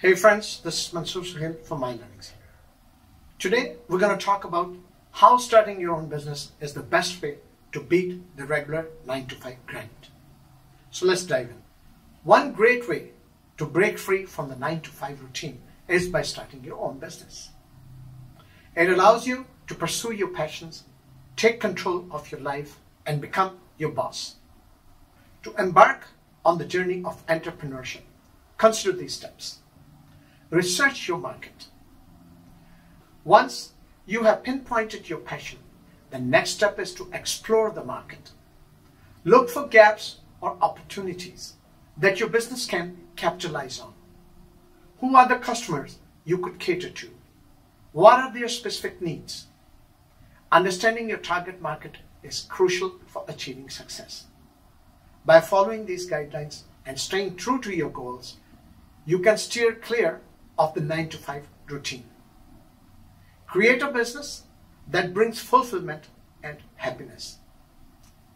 Hey friends, this is Mansoor Suhail from My Learning Center. Today we're going to talk about how starting your own business is the best way to beat the regular 9 to 5 grind. So let's dive in. One great way to break free from the 9 to 5 routine is by starting your own business. It allows you to pursue your passions, take control of your life, and become your boss. To embark on the journey of entrepreneurship, consider these steps. Research your market. Once you have pinpointed your passion, the next step is to explore the market. Look for gaps or opportunities that your business can capitalize on. Who are the customers you could cater to? What are their specific needs? Understanding your target market is crucial for achieving success. By following these guidelines and staying true to your goals, you can steer clear of the 9 to 5 routine. Create a business that brings fulfillment and happiness.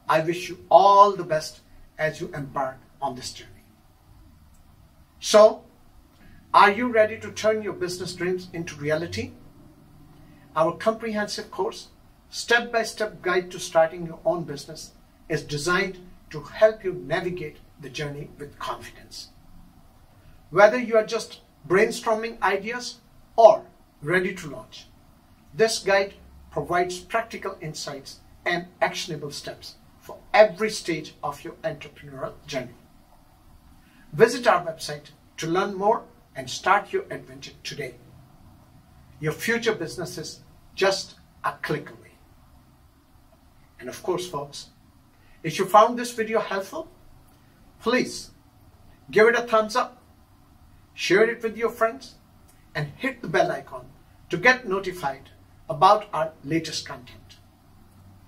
I wish you all the best as you embark on this journey. So, are you ready to turn your business dreams into reality? Our comprehensive course, Step by Step Guide to Starting Your Own Business, is designed to help you navigate the journey with confidence. Whether you are just brainstorming ideas, or ready to launch. This guide provides practical insights and actionable steps for every stage of your entrepreneurial journey. Visit our website to learn more and start your adventure today. Your future business is just a click away. And of course, folks, if you found this video helpful, please give it a thumbs up share it with your friends, and hit the bell icon to get notified about our latest content.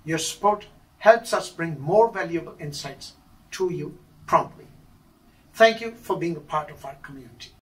Your support helps us bring more valuable insights to you promptly. Thank you for being a part of our community.